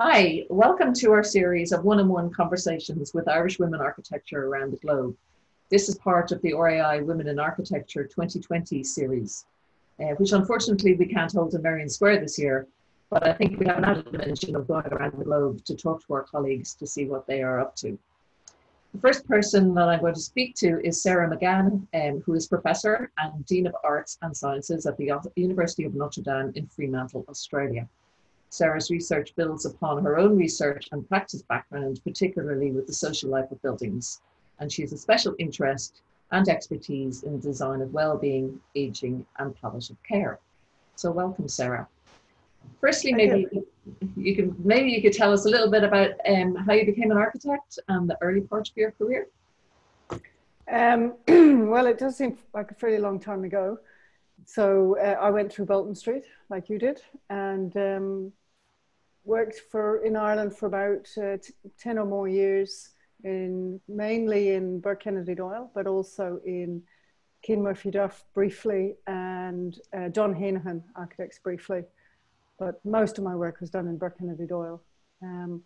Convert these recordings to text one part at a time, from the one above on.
Hi, welcome to our series of one on one conversations with Irish women architecture around the globe. This is part of the RIAI Women in Architecture 2020 series, uh, which unfortunately we can't hold in Merrion Square this year, but I think we have an added dimension of going around the globe to talk to our colleagues to see what they are up to. The first person that I'm going to speak to is Sarah McGann, um, who is Professor and Dean of Arts and Sciences at the University of Notre Dame in Fremantle, Australia. Sarah's research builds upon her own research and practice background, particularly with the social life of buildings. And she has a special interest and expertise in the design of well-being, aging, and palliative care. So welcome, Sarah. Firstly, maybe you can maybe you could tell us a little bit about um, how you became an architect and the early part of your career. Um, well, it does seem like a fairly long time ago. So uh, I went through Bolton Street, like you did, and um, worked for in Ireland for about uh, t- ten or more years, in mainly in Burke Kennedy Doyle, but also in Keane Murphy Duff briefly, and uh, John Hanahan Architects briefly. But most of my work was done in Burke Kennedy Doyle. Um,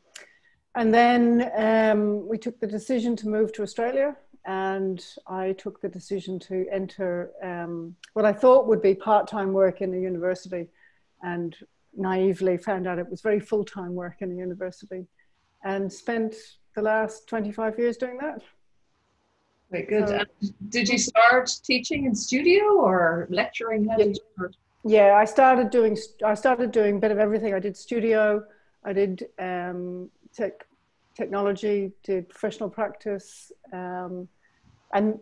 and then um, we took the decision to move to Australia and I took the decision to enter um, what I thought would be part-time work in the university and naively found out it was very full-time work in the university and spent the last 25 years doing that. Very good. So, did you start teaching in studio or lecturing? How yeah, yeah, I started doing I started doing a bit of everything. I did studio, I did um, tech technology, did professional practice, um, and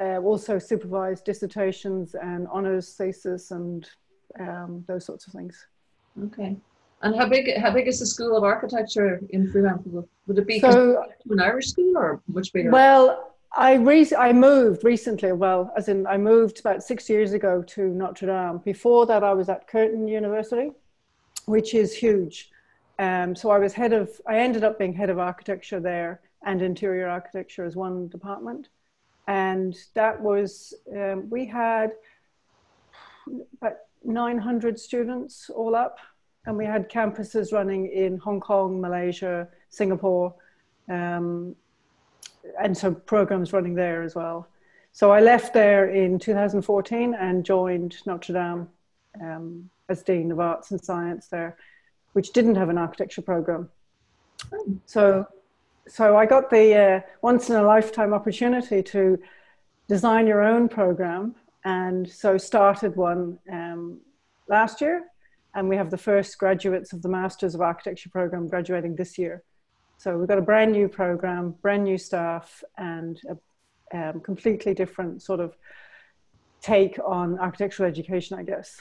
uh, also supervised dissertations and honors thesis and um, those sorts of things. Okay. And how big how big is the School of Architecture in Fremantle? Would it be so, an Irish school or much bigger? Well, I re- I moved recently. Well, as in I moved about six years ago to Notre Dame. Before that, I was at Curtin University, which is huge. Um, so I was head of, I ended up being head of architecture there and interior architecture as one department. And that was, um, we had about 900 students all up. And we had campuses running in Hong Kong, Malaysia, Singapore, um, and so programs running there as well. So I left there in 2014 and joined Notre Dame um, as Dean of Arts and Science there which didn't have an architecture program. So, so I got the uh, once in a lifetime opportunity to design your own program, and so started one um, last year, and we have the first graduates of the Masters of Architecture program graduating this year. So we've got a brand new program, brand new staff, and a um, completely different sort of take on architectural education, I guess.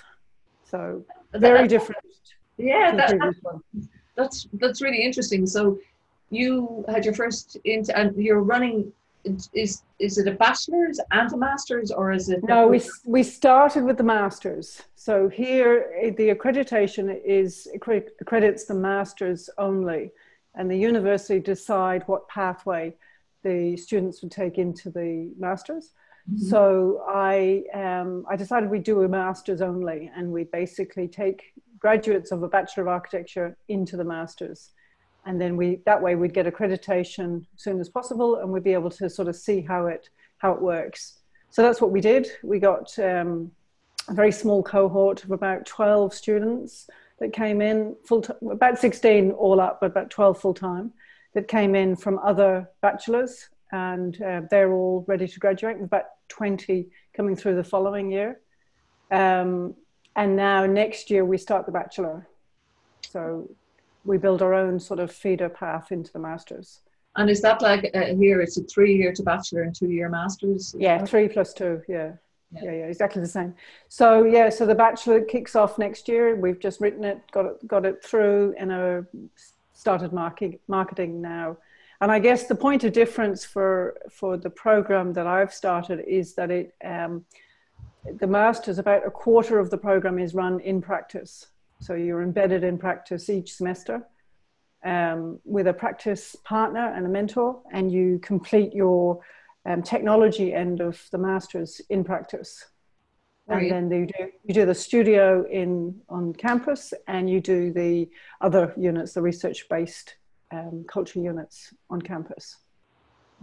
So very different yeah, that, that, that's that's really interesting. So you had your first into and you're running is is it a bachelor's and a master's or is it no we we started with the master's so here eh, the accreditation is accredits the master's only and the university decide what pathway the students would take into the master's mm-hmm. so i um, i decided we do a master's only and we basically take graduates of a Bachelor of Architecture into the Masters. And then we, that way we'd get accreditation as soon as possible and we'd be able to sort of see how it, how it works. So that's what we did. We got um, a very small cohort of about 12 students that came in full about 16 all up, but about 12 full time that came in from other bachelors and uh, they're all ready to graduate. with About 20 coming through the following year. Um, and now next year we start the bachelor. So we build our own sort of feeder path into the masters. And is that like uh, here? It's a three-year to bachelor and two-year masters. Yeah, that? three plus two. Yeah. yeah. yeah, yeah, exactly the same. So yeah, so the bachelor kicks off next year. We've just written it, got it, got it through, and started marketing marketing now. And I guess the point of difference for for the program that I've started is that it um, the master's, about a quarter of the program is run in practice. So you're embedded in practice each semester um, with a practice partner and a mentor, and you complete your um, technology end of the master's in practice. and then you do you do the studio in on campus, and you do the other units, the research-based um, culture units on campus.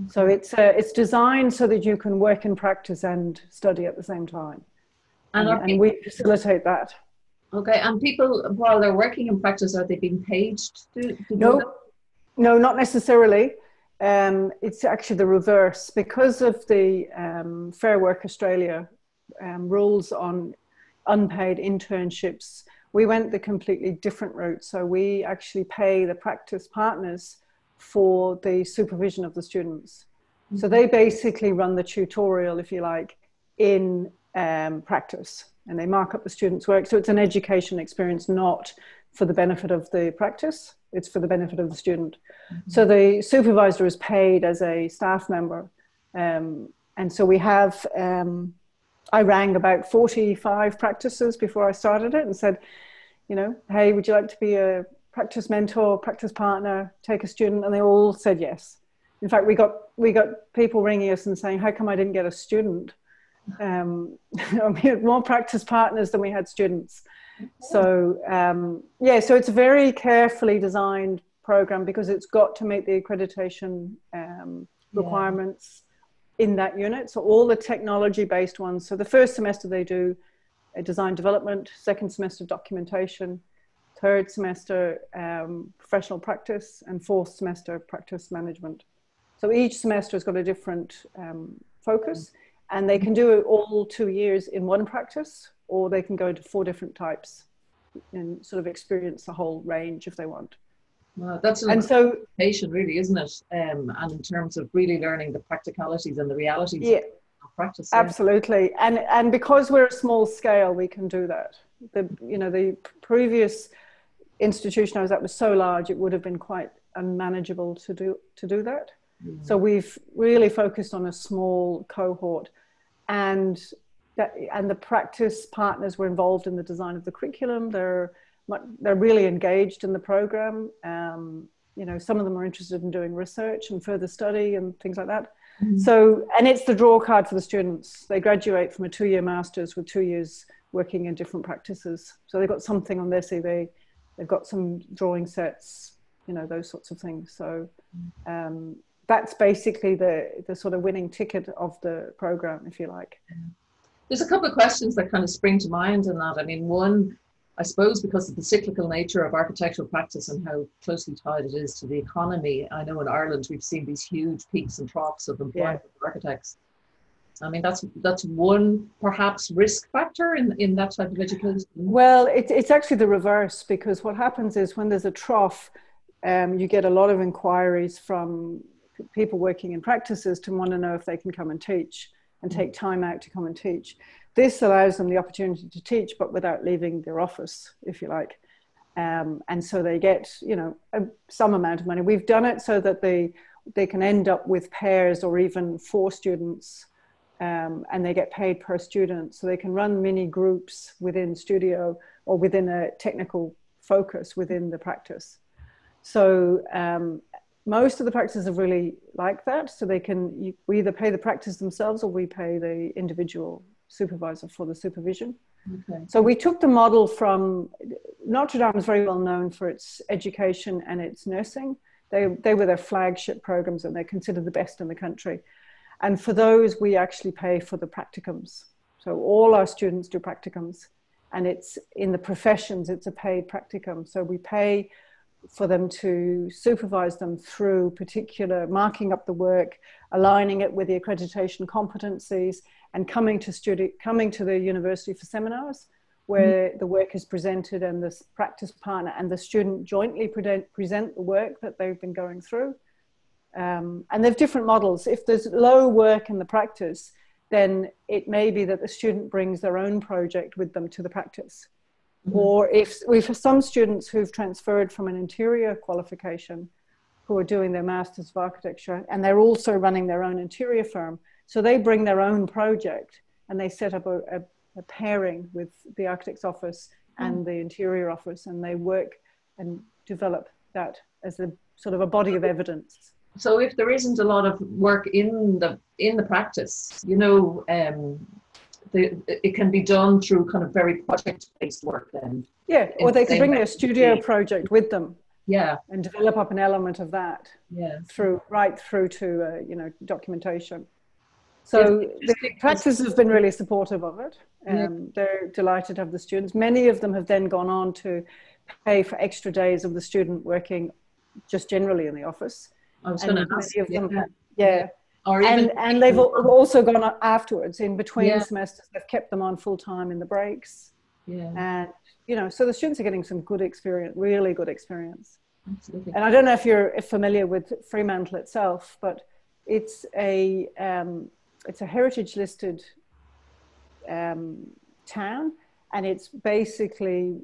So it's uh, it's designed so that you can work in practice and study at the same time, and, and, and we facilitate that. Okay, and people while they're working in practice, are they being paid to, to no, no, not necessarily. Um, it's actually the reverse because of the um, Fair Work Australia um, rules on unpaid internships. We went the completely different route. So we actually pay the practice partners for the supervision of the students. Mm-hmm. So they basically run the tutorial, if you like, in um, practice and they mark up the students' work. So it's an education experience, not for the benefit of the practice, it's for the benefit of the student. Mm-hmm. So the supervisor is paid as a staff member. Um, and so we have, um, I rang about 45 practices before I started it and said, you know, hey, would you like to be a practice mentor, practice partner, take a student? And they all said yes. In fact, we got, we got people ringing us and saying, how come I didn't get a student? Um, we had more practice partners than we had students. So um, yeah, so it's a very carefully designed program because it's got to meet the accreditation um, requirements yeah. in that unit. So all the technology based ones. So the first semester they do a design development, second semester documentation, third semester um, professional practice, and fourth semester practice management. So each semester has got a different um, focus, and they can do it all two years in one practice or they can go into four different types and sort of experience the whole range if they want. Well, that's an and so patient, really, isn't it? Um, and in terms of really learning the practicalities and the realities yeah, of practice. Absolutely, and and because we're a small scale, we can do that. The you know the previous institution I was at was so large, it would have been quite unmanageable to do to do that. Mm-hmm. So we've really focused on a small cohort, and that, and the practice partners were involved in the design of the curriculum. They're they're really engaged in the program. Um, you know, some of them are interested in doing research and further study and things like that. Mm-hmm. So, and it's the draw card for the students. They graduate from a two-year master's with two years working in different practices. So they've got something on their CV. They've got some drawing sets, you know, those sorts of things. So um, that's basically the the sort of winning ticket of the program, if you like. There's a couple of questions that kind of spring to mind in that. I mean, one, I suppose because of the cyclical nature of architectural practice and how closely tied it is to the economy. I know in Ireland we've seen these huge peaks and troughs of employment yeah. of architects. I mean, that's that's one perhaps risk factor in, in that type of education. Well, it, it's actually the reverse because what happens is when there's a trough, um, you get a lot of inquiries from people working in practices to want to know if they can come and teach and take time out to come and teach. This allows them the opportunity to teach, but without leaving their office, if you like. Um, and so they get, you know, a, some amount of money. We've done it so that they they can end up with pairs or even four students, um, and they get paid per student. So they can run mini groups within studio or within a technical focus within the practice. So um, most of the practices are really like that. So they can you, we either pay the practice themselves or we pay the individual supervisor for the supervision. Okay. So we took the model from Notre Dame is very well known for its education and its nursing. They, they were their flagship programs and they're considered the best in the country. And for those, we actually pay for the practicums. So all our students do practicums and it's in the professions, it's a paid practicum. So we pay for them to supervise them through particular marking up the work, aligning it with the accreditation competencies, and coming to studi- coming to the university for seminars where mm-hmm. the work is presented and the practice partner and the student jointly pre- present the work that they've been going through. Um, and there's different models. If there's low work in the practice, then it may be that the student brings their own project with them to the practice. Mm-hmm. Or if we've some students who've transferred from an interior qualification who are doing their Masters of Architecture and they're also running their own interior firm. So they bring their own project and they set up a, a, a pairing with the architect's office and mm-hmm. the interior office and they work and develop that as a sort of a body of evidence. So if there isn't a lot of work in the in the practice, you know, um, the, it can be done through kind of very project-based work then. Yeah, or they can bring their studio project with them. Yeah, and develop up an element of that. Yeah, through right through to uh, you know documentation. So the practice has been really supportive of it. Um, yeah. They're delighted to have the students. Many of them have then gone on to pay for extra days of the student working just generally in the office. I was going to ask. Of them, yeah. yeah. Or and, and they've also gone afterwards in between yeah. semesters. They've kept them on full time in the breaks. Yeah. And you know, so the students are getting some good experience, really good experience. Absolutely. And I don't know if you're familiar with Fremantle itself, but it's a um, it's a heritage listed um, town, and it's basically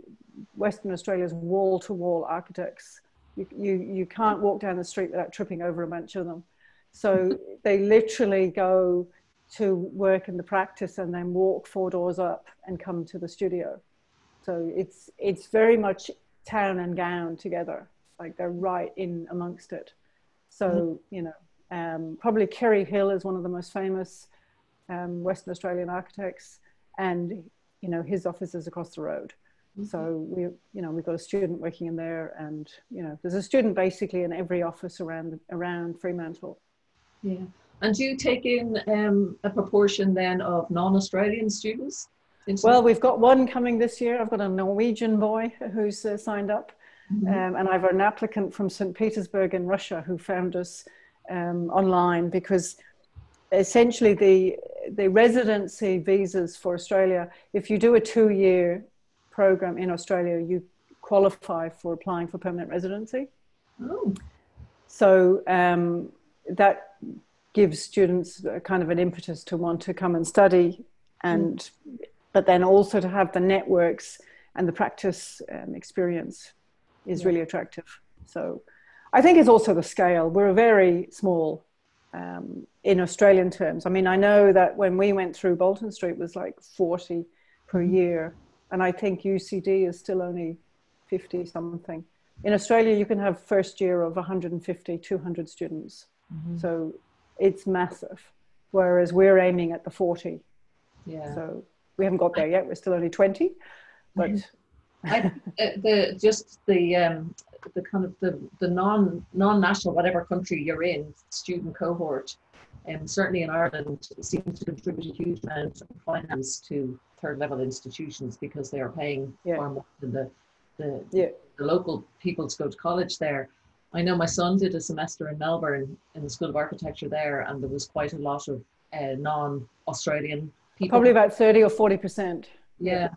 Western Australia's wall to wall architects. You, you you can't walk down the street without tripping over a bunch of them. So they literally go to work in the practice and then walk four doors up and come to the studio. So it's it's very much town and gown together. Like they're right in amongst it. So mm-hmm. you know, um, probably Kerry Hill is one of the most famous um, Western Australian architects, and you know his office is across the road. Mm-hmm. So we, you know, we've got a student working in there, and you know, there's a student basically in every office around around Fremantle. Yeah, and do you take in um, a proportion then of non-Australian students? Well, we've got one coming this year. I've got a Norwegian boy who's uh, signed up, mm-hmm. um, and I've got an applicant from St. Petersburg in Russia who found us um, online because essentially the the residency visas for Australia. If you do a two-year program in Australia, you qualify for applying for permanent residency. Oh. So um, that gives students kind of an impetus to want to come and study and mm but then also to have the networks and the practice um, experience is yeah. really attractive. So I think it's also the scale. We're very small um, in Australian terms. I mean, I know that when we went through Bolton Street was like 40 per mm-hmm. year, and I think UCD is still only 50 something. In Australia, you can have first year of 150, 200 students. Mm-hmm. So it's massive, whereas we're aiming at the 40. Yeah. So we haven't got there yet. We're still only 20, but. I, uh, the just the um, the kind of the, the non non national whatever country you're in student cohort, and um, certainly in Ireland seems to contribute a huge amount of finance to third level institutions because they are paying yeah. far more than the the, yeah. the local people to go to college there. I know my son did a semester in Melbourne in the School of Architecture there, and there was quite a lot of uh, non-Australian people. Probably about 30 or 40%. Yeah.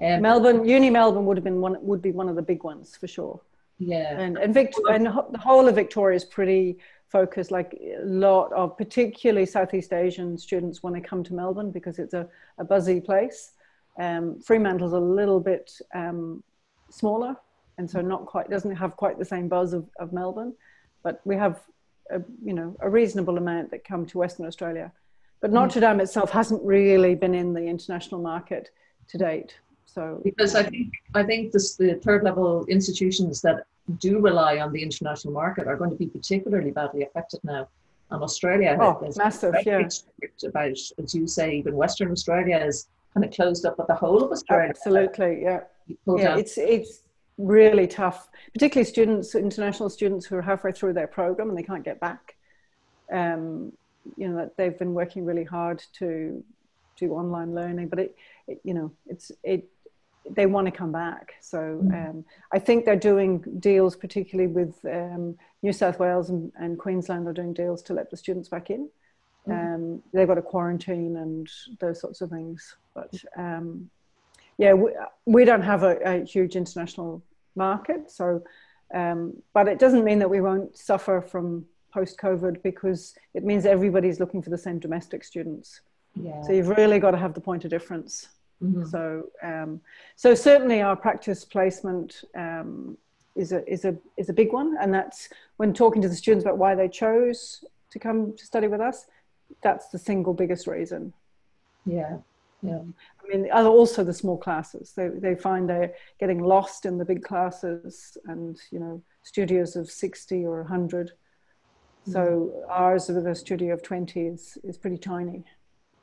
Um, Melbourne, Uni Melbourne would have been one, would be one of the big ones for sure. Yeah. And, and, Vict- and the whole of Victoria is pretty focused, like a lot of particularly Southeast Asian students want to come to Melbourne because it's a, a buzzy place. Um, Fremantle's a little bit um, smaller and so not quite, doesn't have quite the same buzz of, of Melbourne, but we have a, you know, a reasonable amount that come to Western Australia. But mm. Notre Dame itself hasn't really been in the international market to date. So because I think I think this, the third level institutions that do rely on the international market are going to be particularly badly affected now. And Australia, oh, massive, yeah. About as you say, even Western Australia is kind of closed up, but the whole of Australia, absolutely, yeah, yeah. It's it's really tough, particularly students, international students who are halfway through their program and they can't get back. Um, you know that they've been working really hard to do online learning but it, it you know it's it they want to come back so mm. um, i think they're doing deals particularly with um, new south wales and, and, queensland are doing deals to let the students back in mm. um, they've got a quarantine and those sorts of things but um, yeah we, we don't have a, a huge international market so um, but it doesn't mean that we won't suffer from post COVID because it means everybody's looking for the same domestic students. Yeah. So you've really got to have the point of difference. Mm-hmm. So, um, so certainly our practice placement um, is a is a is a big one, and that's when talking to the students about why they chose to come to study with us. That's the single biggest reason. Yeah, yeah. I mean, also the small classes. They they find they're getting lost in the big classes, and you know, studios of sixty or hundred so ours with a studio of 20 is, is pretty tiny.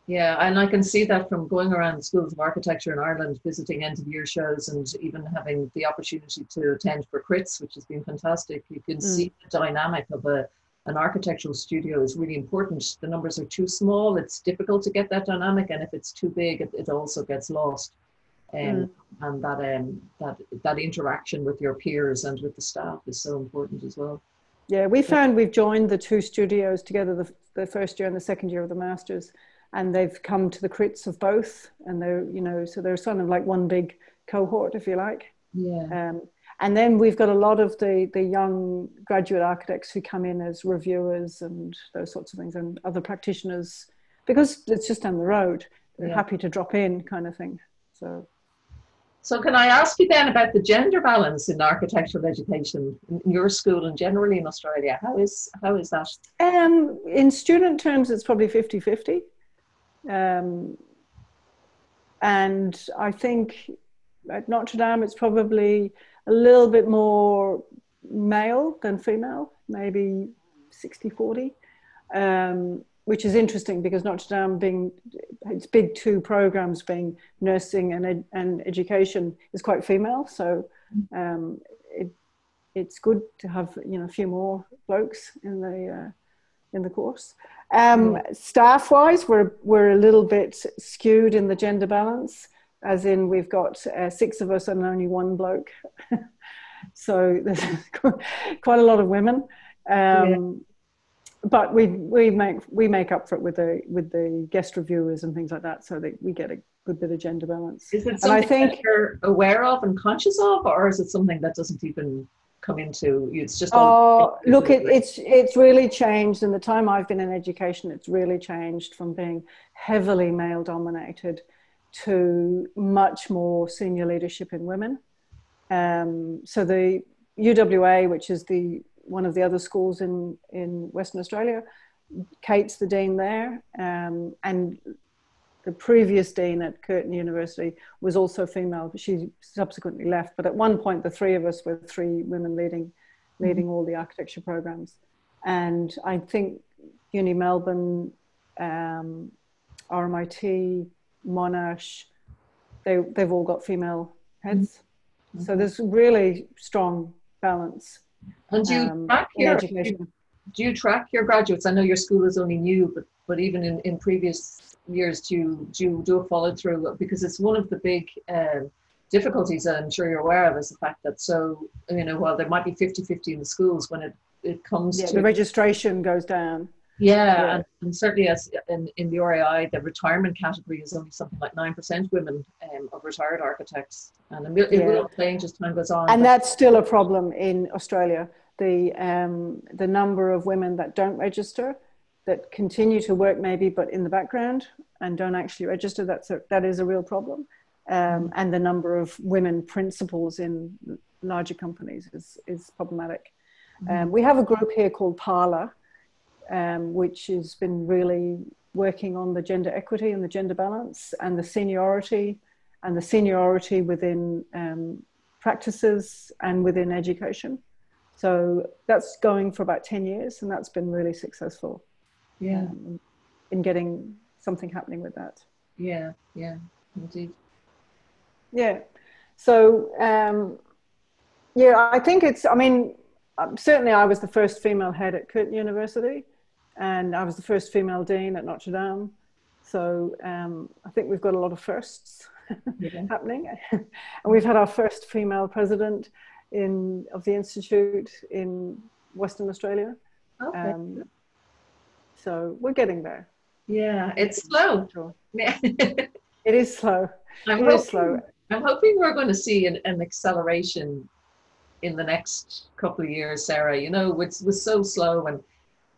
Yeah, and I can see that from going around schools of architecture in Ireland, visiting end of year shows, and even having the opportunity to attend for crits, which has been fantastic. You can mm. see the dynamic of a an architectural studio is really important. The numbers are too small; it's difficult to get that dynamic, and if it's too big, it, it also gets lost. Um, mm. And that um, that that interaction with your peers and with the staff is so important as well. Yeah, we found we've joined the two studios together the, the first year and the second year of the masters and they've come to the crits of both and they're you know so they're sort of like one big cohort if you like yeah um, and then we've got a lot of the the young graduate architects who come in as reviewers and those sorts of things and other practitioners because it's just down the road they're yeah. happy to drop in kind of thing so so can I ask you then about the gender balance in architectural education in your school and generally in Australia? How is how is that? Um, in student terms, it's probably 50-50. Um, and I think at Notre Dame, it's probably a little bit more male than female, maybe 60 40, um, which is interesting because Notre Dame, being its big two programs being nursing and, ed- and education, is quite female. So um, it, it's good to have you know a few more blokes in the uh, in the course. Um, staff wise, we're, we're a little bit skewed in the gender balance, as in we've got uh, six of us and only one bloke. so there's quite a lot of women. Um, yeah. But we, we, make, we make up for it with the, with the guest reviewers and things like that, so that we get a good bit of gender balance. Is it something and I think, that you're aware of and conscious of, or is it something that doesn't even come into it's just oh look it, it's it's really changed in the time i've been in education it's really changed from being heavily male dominated to much more senior leadership in women um, so the uwa which is the one of the other schools in in western australia kate's the dean there um, and the previous dean at Curtin University was also female, she subsequently left. But at one point, the three of us were three women leading, leading mm-hmm. all the architecture programs. And I think Uni Melbourne, um, RMIT, Monash, they, they've all got female heads. Mm-hmm. So there's really strong balance. And do you um, track your, education. Do you track your graduates? I know your school is only new, but, but even in, in previous years to do you do a follow through because it's one of the big um, difficulties that I'm sure you're aware of is the fact that so you know while there might be 50-50 in the schools when it it comes yeah, to the registration goes down yeah, yeah. And, and, certainly as in, in the RIAI the retirement category is only something like 9% women um, of retired architects and it, yeah. will change as time goes on and that's still a problem in Australia the um, the number of women that don't register that continue to work maybe but in the background and don't actually register that's a, that is a real problem um, and the number of women principals in larger companies is, is problematic mm-hmm. um, we have a group here called Parlour um, which has been really working on the gender equity and the gender balance and the seniority and the seniority within um, practices and within education. So that's going for about 10 years and that's been really successful. Yeah. Um, in getting something happening with that. Yeah yeah indeed. Yeah. So um yeah i think it's i mean um, certainly i was the first female head at curtin university and i was the first female dean at notre dame so um, i think we've got a lot of firsts yeah. happening and we've had our first female president in of the institute in western australia okay. Um, so we're getting there. Yeah, it's slow. It is slow. I'm it hoping, is slow. I'm hoping we're going to see an, an acceleration in the next couple of years, Sarah. You know, it's was so slow and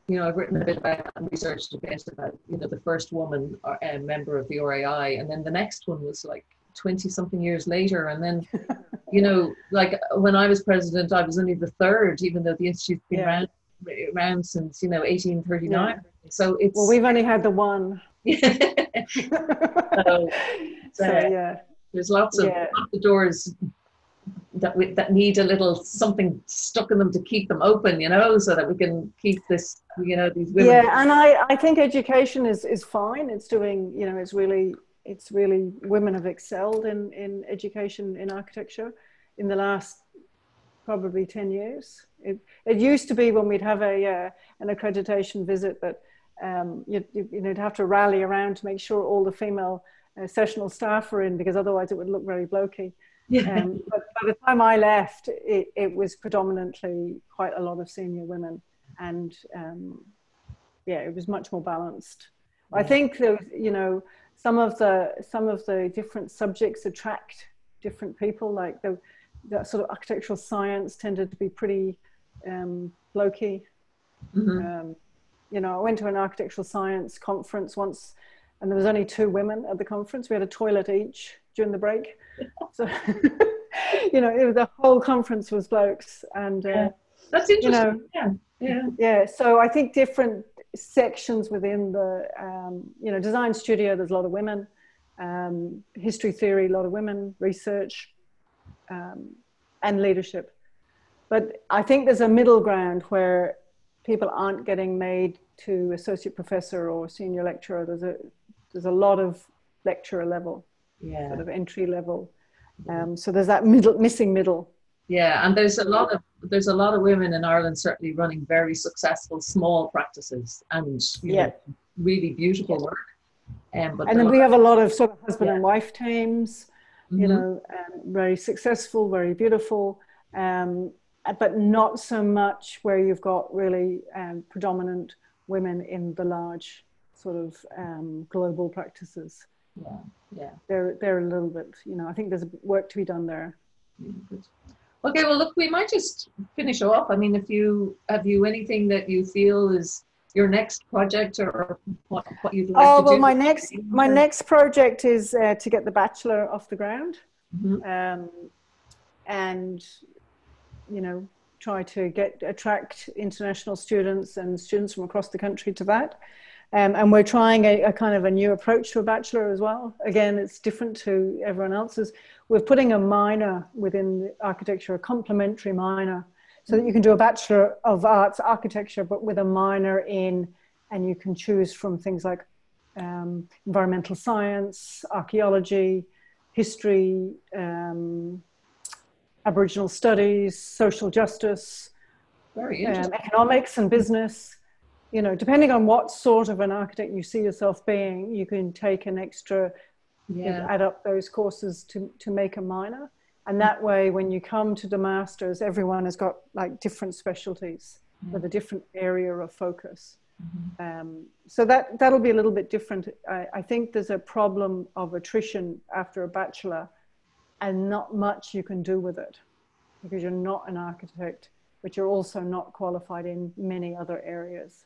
you know, I've written a bit about and researched a bit about, you know, the first woman uh, member of the RIAI, and then the next one was like 20 something years later. And then, you know, like when I was president, I was only the third, even though the institute's been yeah. around around since you know 1839. Yeah. So it's well, we've only had the one. so, so, yeah, there's lots of yeah. lots of doors that we, that need a little something stuck in them to keep them open, you know, so that we can keep this, you know, these women. Yeah, and I, I think education is, is fine. It's doing, you know, it's really it's really women have excelled in in education in architecture in the last probably 10 years. It, it used to be when we'd have a uh, an accreditation visit that um, you, you, you know, you'd have to rally around to make sure all the female uh, sessional staff were in because otherwise it would look very blokey. Yeah. Um, but by the time I left, it, it, was predominantly quite a lot of senior women, and um, yeah, it was much more balanced. Yeah. I think those, you know, some of the some of the different subjects attract different people. Like the that sort of architectural science tended to be pretty um, blokey. Mm-hmm. Um, you know, I went to an architectural science conference once, and there was only two women at the conference. We had a toilet each during the break, so you know, it, the whole conference was blokes, and uh, yeah. that's interesting. You know, yeah, yeah, yeah. So I think different sections within the, um, you know, design studio. There's a lot of women. Um, history theory, a lot of women. Research, um, and leadership. But I think there's a middle ground where people aren't getting made to associate professor or senior lecturer. There's a there's a lot of lecturer level, yeah. sort of entry level. Um, so there's that middle missing middle. Yeah, and there's a lot of there's a lot of women in Ireland certainly running very successful small practices and yeah. Know, really beautiful work. Um, but and then we have a lot of sort of husband yeah. and wife teams mm-hmm. you know, um, very successful, very beautiful, um, but not so much where you've got really um, predominant women in the large sort of um, global practices. Yeah, yeah. They're, they're a little bit, you know, I think there's work to be done there. Yeah, okay, well, look, we might just finish off. I mean, if you have you anything that you feel is your next project or what, what you'd like oh, to well, do? my next my next project is uh, to get the bachelor off the ground, mm-hmm. um, and you know try to get attract international students and students from across the country to that. Um, and we're trying a, a, kind of a new approach to a bachelor as well. Again, it's different to everyone else's. We're putting a minor within architecture, a complementary minor, so that you can do a Bachelor of Arts Architecture, but with a minor in, and you can choose from things like um, environmental science, archaeology, history, um, Aboriginal studies, social justice, Very um, economics and business. You know, depending on what sort of an architect you see yourself being, you can take an extra, yeah. you know, add up those courses to, to make a minor and that way when you come to the masters everyone has got like different specialties mm-hmm. with a different area of focus mm-hmm. um, so that that'll be a little bit different I, I, think there's a problem of attrition after a bachelor and not much you can do with it because you're not an architect but you're also not qualified in many other areas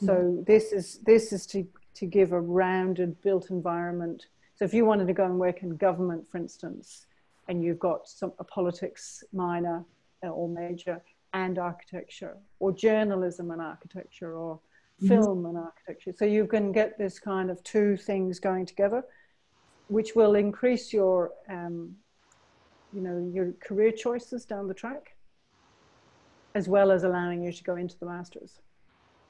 so mm-hmm. this is this is to to give a rounded built environment so if you wanted to go and work in government for instance and you've got some a politics minor uh, or major and architecture or journalism and architecture or mm-hmm. film and architecture so you can get this kind of two things going together which will increase your um, you know your career choices down the track as well as allowing you to go into the masters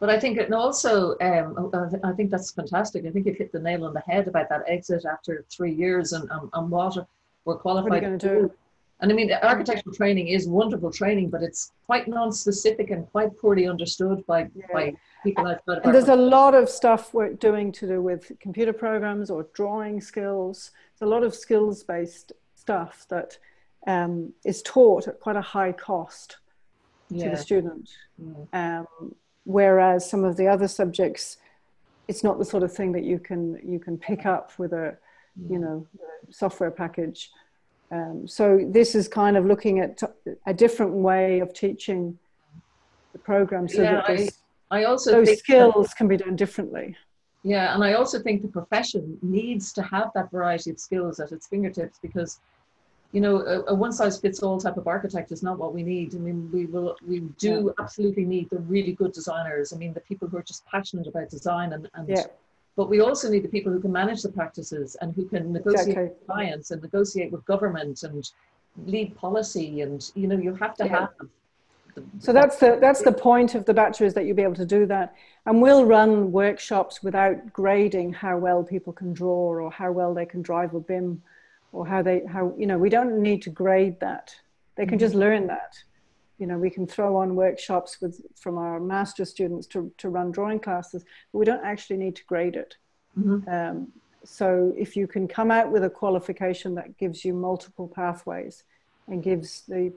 but I think, and also, um, I think that's fantastic. I think you've hit the nail on the head about that exit after three years and, and, and what we're qualified what are you to do. And I mean, the architectural training is wonderful training, but it's quite non-specific and quite poorly understood by, yeah. by people outside of And there's a lot of stuff we're doing to do with computer programs or drawing skills. There's a lot of skills-based stuff that um, is taught at quite a high cost yeah. to the student. Yeah. Um, whereas some of the other subjects, it's not the sort of thing that you can you can pick up with a you know, software package. Um, so this is kind of looking at a different way of teaching the program so yeah, that I, I also those skills that, can be done differently. Yeah, and I also think the profession needs to have that variety of skills at its fingertips because, you know, a, a one-size-fits-all type of architect is not what we need. I mean, we will, we do yeah. absolutely need the really good designers. I mean, the people who are just passionate about design and, and yeah but we also need the people who can manage the practices and who can negotiate exactly. with clients and negotiate with government and lead policy and you know you have to Yeah. have So that's the that's the point of the bachelor is that you'll be able to do that, and we'll run workshops without grading how well people can draw or how well they can drive a BIM, or how they how you know we don't need to grade that. They can just learn that. You know, we can throw on workshops with from our master students to to run drawing classes, but we don't actually need to grade it. Mhm. Um, so if you can come out with a qualification that gives you multiple pathways and gives the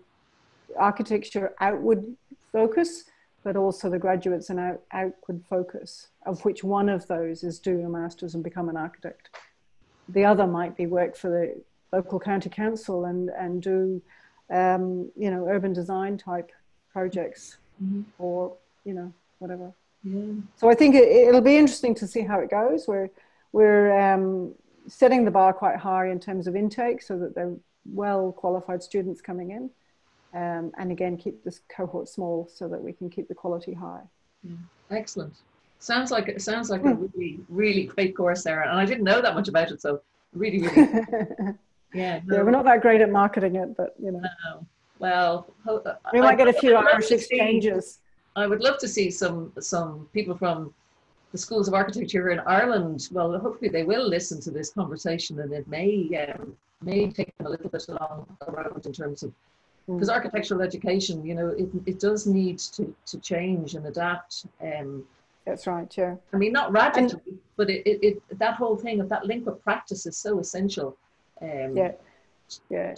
architecture outward focus, but also the graduates an out, outward focus, of which one of those is do a master's and become an architect. The other might be work for the local county council and, and do, um, you know, urban design type projects Mhm. or, you know, whatever. yeah. So I think it, it'll be interesting to see how it goes. We're we're um, setting the bar quite high in terms of intake, so that they're well qualified students coming in, um, and again keep this cohort small so that we can keep the quality high. Excellent. Sounds like it sounds like a really, really great course, Sarah. And I didn't know that much about it, so really, really, yeah. yeah, we're not that great at marketing it, but you know no. Well, we might get a few Irish exchanges. I would love to see some some people from the schools of architecture in Ireland. Well, hopefully they will listen to this conversation, and it may um, may take them a little bit along the road in terms of because architectural education, you know, it, it does need to, to change and adapt. Um, That's right. Yeah. I mean, not radically, but it, it, it that whole thing of that link with practice is so essential. Um, Yeah. Yeah.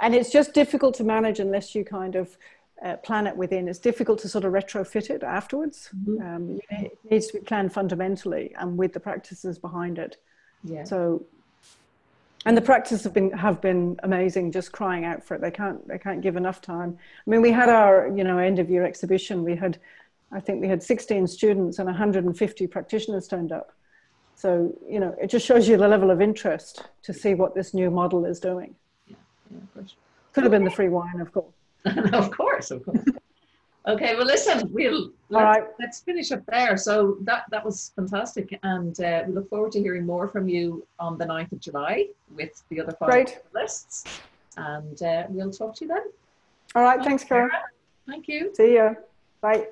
And it's just difficult to manage unless you kind of uh, plan it within. It's difficult to sort of retrofit it afterwards. Mhm. Um, it needs to be planned fundamentally and with the practices behind it. yeah. So, and the practices have been have been amazing. Just crying out for it. They can't they can't give enough time. I mean, we had our you know end of year exhibition. We had, I think we had 16 students and 150 practitioners turned up. So you know, it just shows you the level of interest to see what this new model is doing. yeah, of course. Could have been the free wine, of course. of course, of course. Okay, well, listen, we'll let's, All right. let's finish up there. So that that was fantastic, and uh, we look forward to hearing more from you on the 9th of July with the other five Great. lists, and uh, we'll talk to you then. All right. Thanks, Cara. Thank you. See you. Bye.